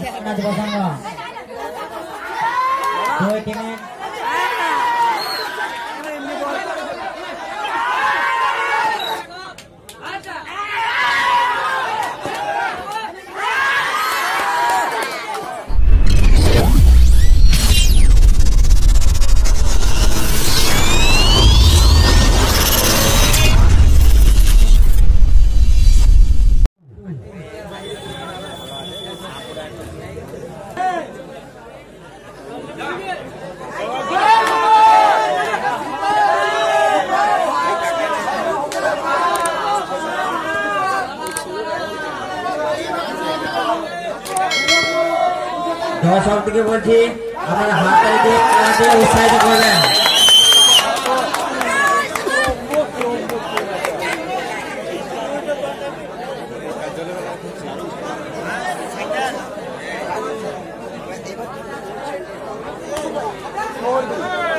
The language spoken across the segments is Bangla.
松葉さん。দর্শক থেকে বলছি আপনারা উৎসাহিত করবেন। দিয়ে খেলাকে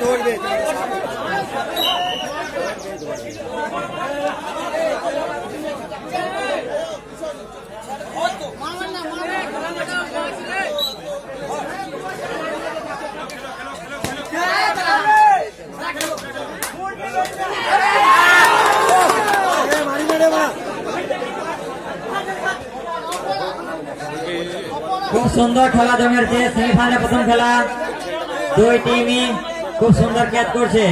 Doğru bir. খুব সুন্দর খেলা জমে উঠছে সেমিফাইনালে প্রথম খেলা। দুই টিমই খুব সুন্দর ক্যাচ করছে।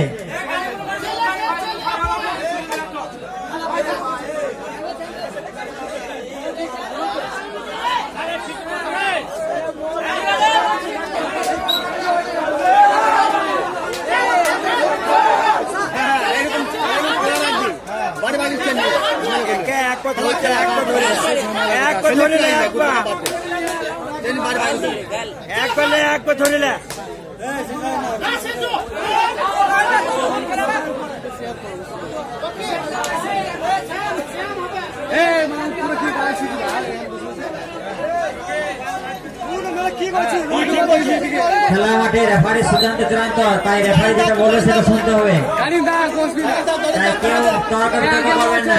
এক করলে এক পা ধরিলে খেলা মাঠে রেফারি সিদ্ধান্ত চূড়ান্ত তাই রেফারি যেটা বলবে সেটা শুনতে হবে। তাই কেউ তর্ক বিতর্ক করবেন না।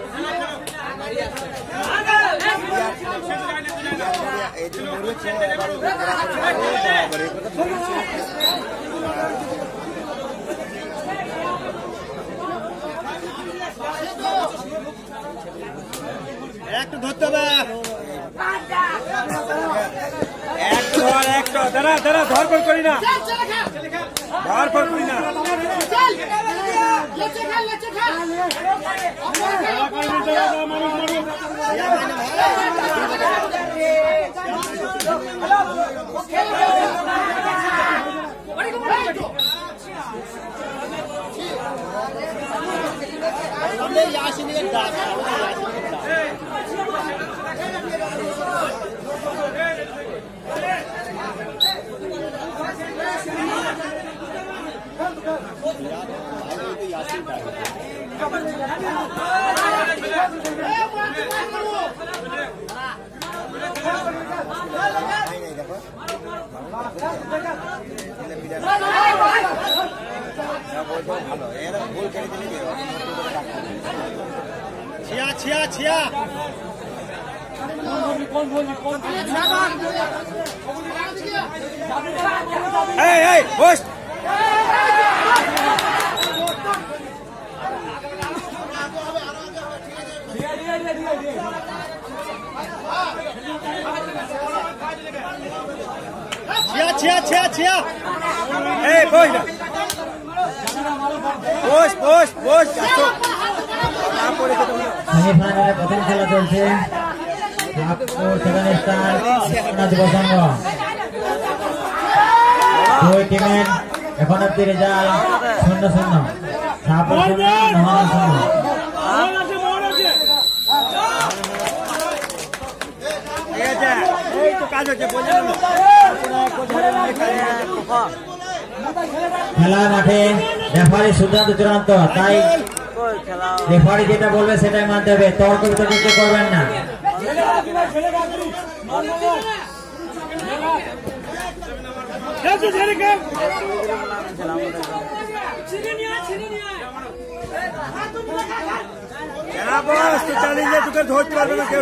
একটু ধরতে হবে এক ধর একটা দাঁড়া দাঁড়া ধর করি না। बाहर पर कोई ना चल पीना यहाँ से निकल छिया छिया छिया कौन बोल कौन बोल ए ए होस्ट ধরপড় করি না ছিয়া ছিয়া ছিয়া এই এই বস ছিয়া ছিয়া ছিয়া ছিয়া এই বস না বস বস বস আসো তারপরে তো তোমরা সেমিফাইনালে প্রথম খেলা চলছে নাগপুর সেভেন স্টার খুলনা যুব সংঘ দুই টিমের এখন অব্দি রেজাল্ট শূন্য শূন্য সাপোর শূন্য নহন শূন্য খেলার মাঠে রেফারি সিদ্ধান্ত চূড়ান্ত তাই রেফারি যেটা বলবে সেটাই মানতে হবে। তর্ক বিতর্ক করবেন না। ধরতে পারবে না কেউ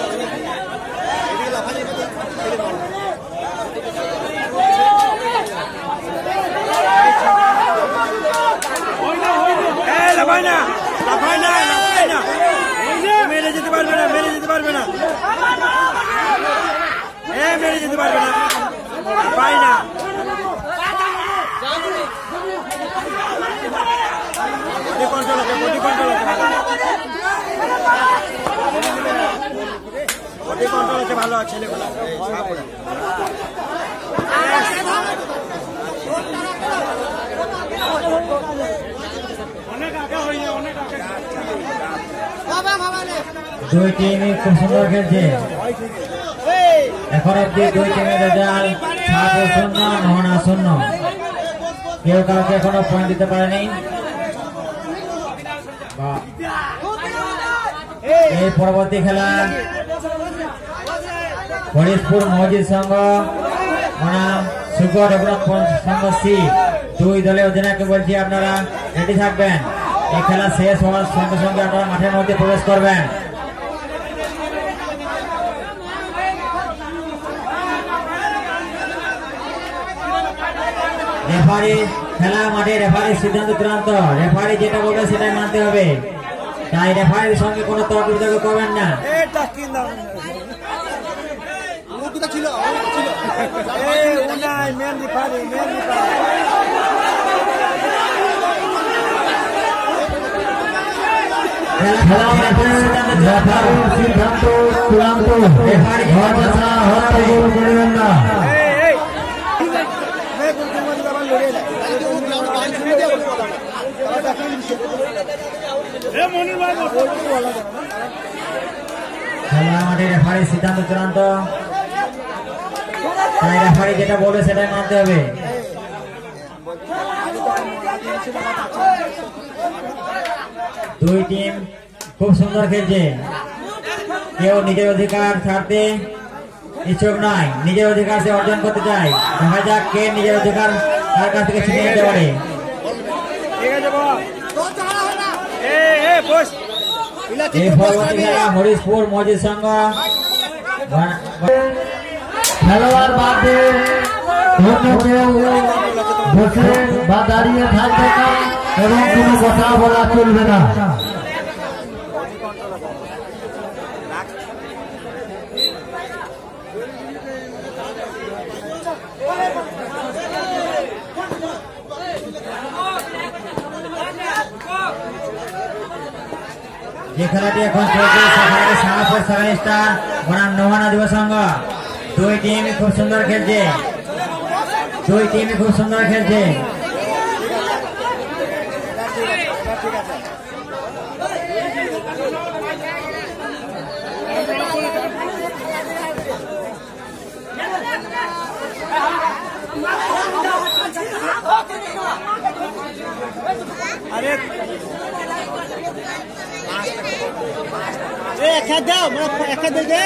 ছেলেগুলো দুই টিমই খুব সুন্দর খেলছে। এখন অব্দি দুই টিমের রেজাল্ট সাপোর শূন্য নহনা শূন্য। কেউ কাউকে এখনও পয়েন্ট দিতে পারেনি। এই পরবর্তী খেলা মসজিদ সংঘ বনাম সুগর ডেভেলপ সংঘ সি, দুই দলের অধিনায়ককে বলছি আপনারা রেডি থাকবেন। এই খেলা শেষ হওয়ার সঙ্গে সঙ্গে আপনারা মাঠের মধ্যে প্রবেশ করবেন। রেফারি, খেলা মাঠে রেফারির সিদ্ধান্ত চূড়ান্ত। রেফারি যেটা বলবে সেটাই মানতে হবে। তাই রেফারির সঙ্গে কোনো তর্ক বিতর্ক করবেন না এটা কি নাম ছিল ছিল এই উনাই মেহেন্দি পারি মেহেন্দি পারি খেলা রেফারির সিদ্ধান্ত চূড়ান্ত রেফারি হতাশা হট্টগোল করবেন না এই Unai, Mendy খেলা মাঠে রেফারি সিদ্ধান্ত চূড়ান্ত। তাই রেফারি যেটা বলবে সেটাই মানতে হবে। দুই টিম খুব সুন্দর খেলছে। কেউ নিজের অধিকার ছাড়তে ইচ্ছুক নয়, নিজের অধিকার সে অর্জন করতে চায়। দেখা যাক কে নিজের অধিকার তার কাছ থেকে ছিনিয়ে নিতে পারে। এই খেলা হরিশপুর মসজিদ সংঘ। খেলোয়াড় বাদে অন্য কেউ বসে বা দাঁড়িয়ে থাকবে না এবং কোনো কথা বলা চলবে না। যে খেলাটি এখন চলছে, সেখানে শাহপুর সেভেন স্টার নোহানা যুব দুই টিম খুব সুন্দর খেলছে। দুই টিম খুব সুন্দর খেলছে। আরে একা দাও একা দে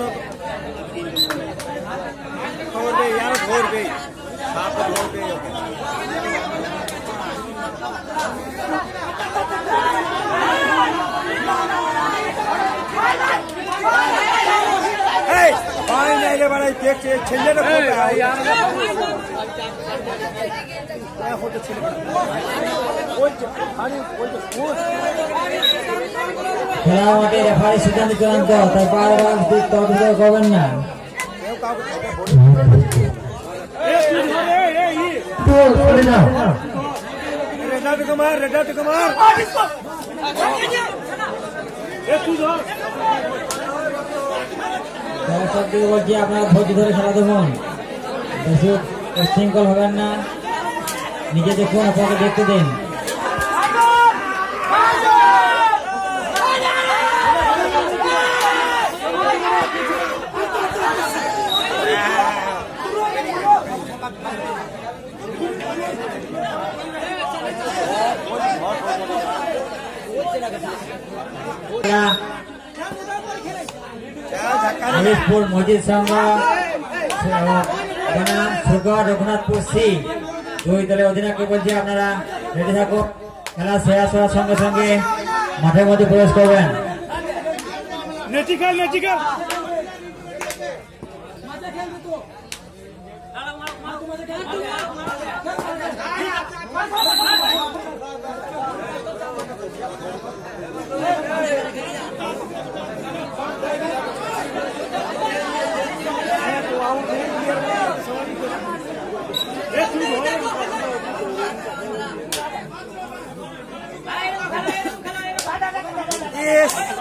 খেলা মাঠে রেফারি সিদ্ধান্ত চূড়ান্ত, তার বারবার তদন্ত করবেন না। রেজাল্ট কুমার রেজাল্ট কুমার দর্শকদের আপনারা ধৈর্য ধরে খেলা দেখুন। বেশি উশৃঙ্খল হবেন না। নিজে দেখুন আপনাকে দেখতে দিন। খেলা হরিশপুর মসজিদ সংঘ বনাম সুগড় রঘুনাথপুর সি দুই দলের অধিনায়ককে বলছি আপনারা রেডি থাকুন খেলা শেষ হওয়ার সঙ্গে সঙ্গে মাঠের মধ্যে প্রবেশ করবেন नेटिकल नेटिकल ইয়েস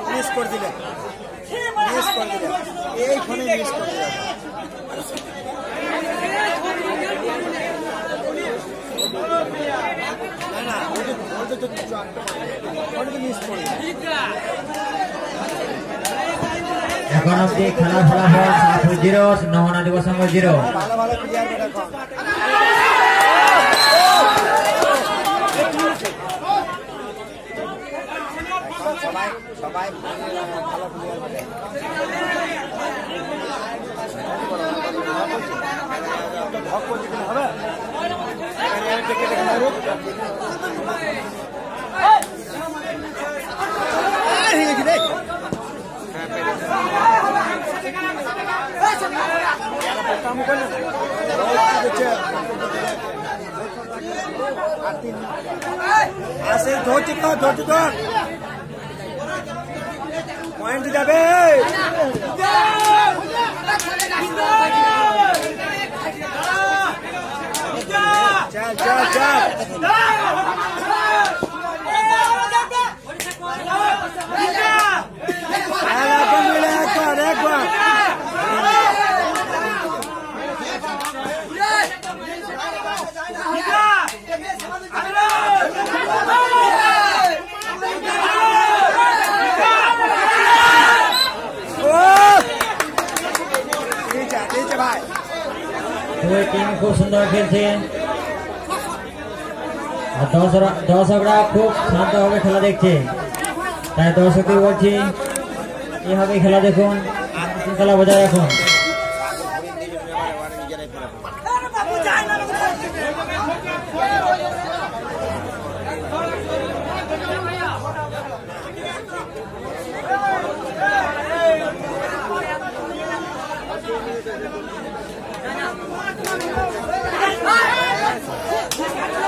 মিস করে দিলে মিস করে দিলে এইখানে মিস করে দিলে না না এখন অব্দি খেলা ফলাফল সাত জিরো নহনা যুব সংঘ জিরো। সবাই ভালো হবে ऐसे दो टिका दो टिका पॉइंट जाबे Huệ Kim खूब सुंदर खेलते हैं দর্শক দর্শকরা খুব শান্তভাবে খেলা দেখছে তাই দর্শককে বলছি এভাবে খেলা দেখুন শৃঙ্খলা বজায় রাখুন Hey!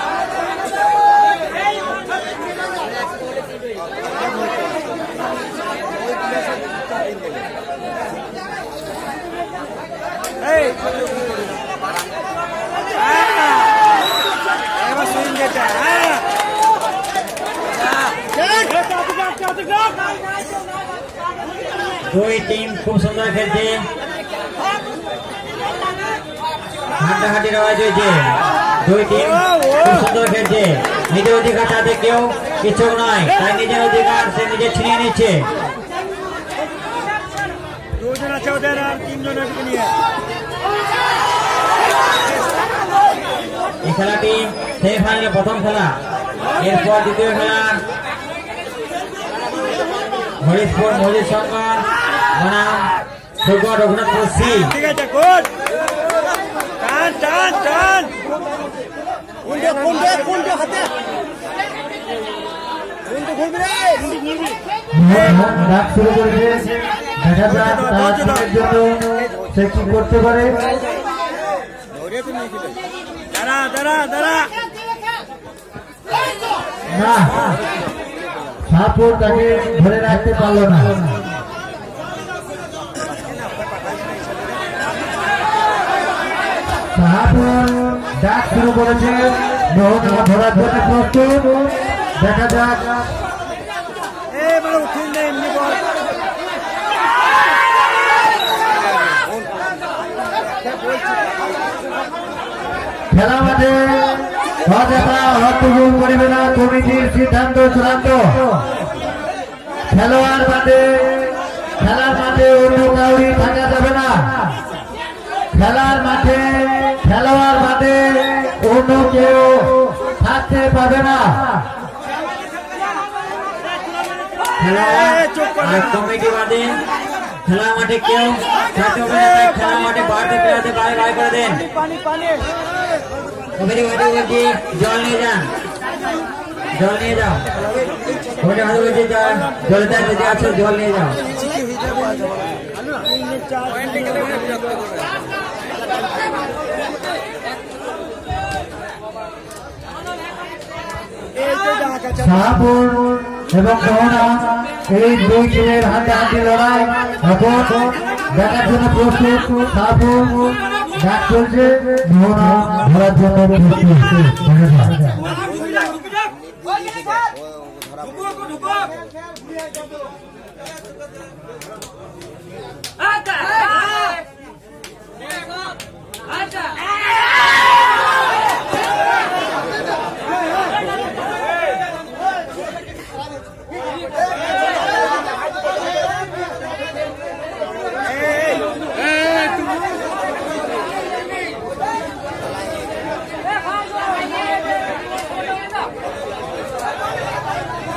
দুই টিম খুব সুন্দর খেলছে। হাড্ডাহাড্ডি রয়েছে হয়েছে। দুই টিম খুব সুন্দর খেলছে। নিজের অধিকার তাতে কেউ কিছু নয়। তাই নিজের অধিকার সে নিজে ছিনিয়ে নিচ্ছে। দুজন আছে ওদের আর তিনজন নিয়ে। এই খেলাটি সেমিফাইনালে প্রথম খেলা। এরপর দ্বিতীয় খেলা। হরিশপুর মজিদ সরকার বনাম সুগর রঘুনাথপুর সি। ঠিক আছে গুড টান টান টান। কোনটা কোনটা কোনটা হাতে। কোনটা ঘুরবি রে। মোহন ডাক শুরু করেছে। দেখা যাক তার জন্য সে কি করতে পারে। দাঁড়া দাঁড়া দাঁড়া। না সাপুর তাকে ধরে রাখতে পারল না। সাহাপুর ডাক শুরু করেছে। মোহন ধরার জন্য প্রস্তুত। দেখা যাক। এ মানে এমনি বল। খেলা মাঠে অযথা হট্টগোল করিবে না কমিটির সিদ্ধান্ত চূড়ান্ত। খেলোয়াড় মাঠে খেলার মাঠে অন্য কাউরি থাকা যাবে না। খেলার মাঠে খেলোয়াড় মাঠে অন্য কেউ থাকতে পারবে না। কমিটি বাদে খেলা মাঠে কেউ খেলা মাঠে বাড়তে পেরাতে বাই বাই করে দেন। পানি পানি বলছি জল নিয়ে যান জল নিয়ে যাও কমিটি বাদে বলছি জল জল আছো জল নিয়ে যাও শাহপুর এবং মোহনা, এই দুই টিমের হাতে হাতে লড়াই। এখন দেখার জন্য প্রস্তুত ডাক চলছে মোহনা ধরার জন্য প্রস্তুত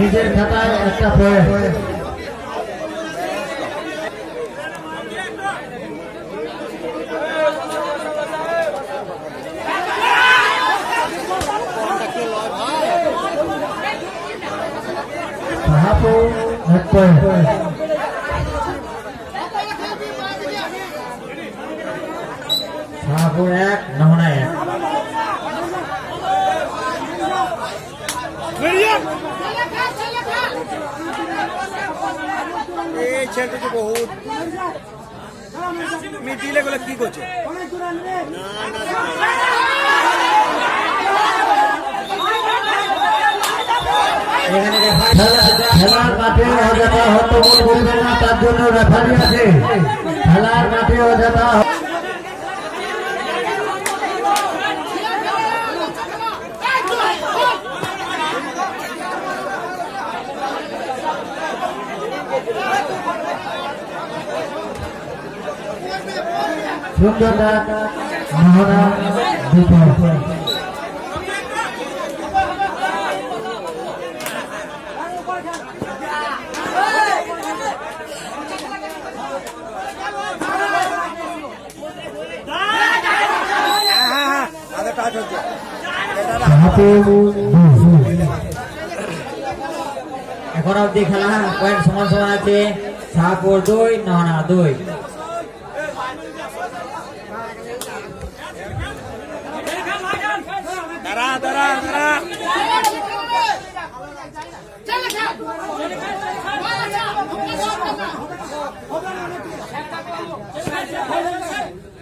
নিজের খাতায় একটা সাহাপু এক পয়েন্ট শাহপুর এক নহনা এক এই ছেলেটা তো বহুত মিডিলে গুলো কি করছে এখানে রেফারি খেলার মাঠে অযথা হট্টগোল করবে না, তার জন্য রেফারি আছে। খেলার মাঠে অযথা সুন্দর মোহনা দুটো এখন অব্দি খেলা পয়েন্ট সমান সমান আছে। শাহপুর দুই নহনা দুই। দাঁড়া দাঁড়া দাঁড়া।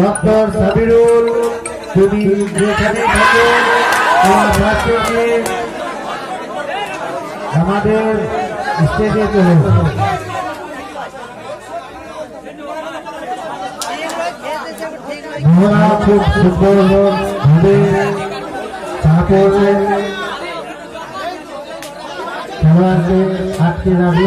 ডক্টর সাবিরুল তুমি যেখানে থাকো আমাদের স্টেজে চলে। খুব সুন্দর আটকে রাখল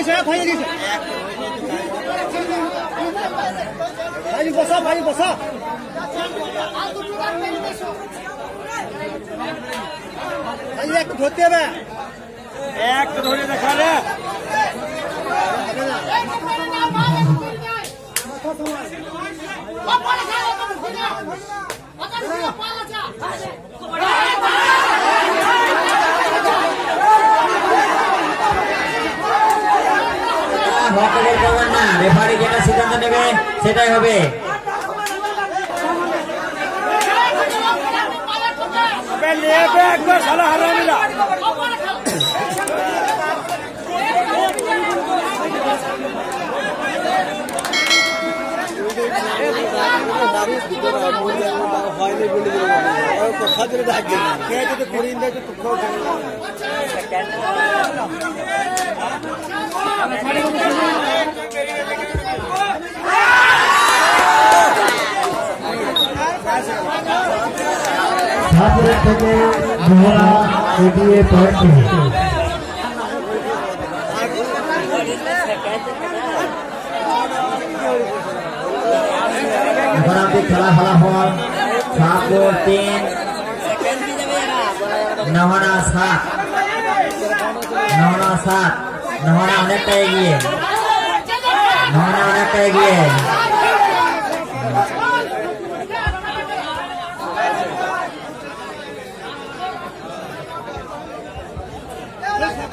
ফাইলি ছায়া ফাইলি দিছে ফাইলি বসা ফাইলি বসা ফাইলি এক ধরতে হবে এক ধরে দেখা রে পালা যা পালা যা হট্টগোল করবেন না রেফারি যেটা সিদ্ধান্ত নেবে সেটাই হবে। একবার শালা হারামিলা ಹಜರ ಹಾಕಿ ಕುರಿಯಿಂದ छात्र ঠাকুরের থেকে মোহনা এগিয়ে পড়ছে এখন অব্দি খেলা ফলাফল সাতপুর তিন নহনা সাত নহনা সাত নহনা অনেকটা এগিয়ে নহনা অনেকটা এগিয়ে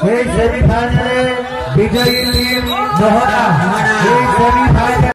এই সেমিফাইনালে বিজয়ী টিম মোহনা এই সেমিফাইনালে